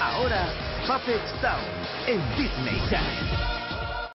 Ahora, Puppet Town en Disney Channel.